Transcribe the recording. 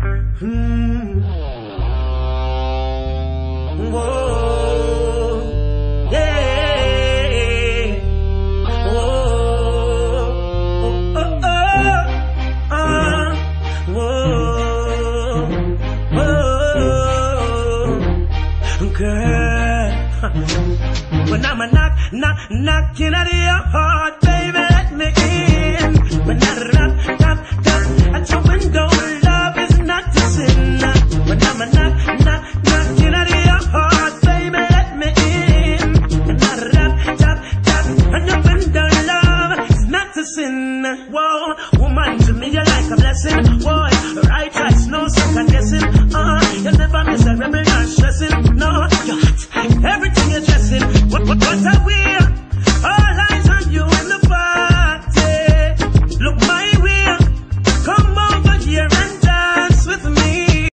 Mm. Whoa. Yeah. Whoa. Oh, oh, oh. Whoa. Whoa. Girl. When I'm a knock, knock, knocking at your heart, Whoa, woman to me, you're like a blessing. Boy, right, right, no second guessing. Uh, you never miss a rebel, not stressing. No, you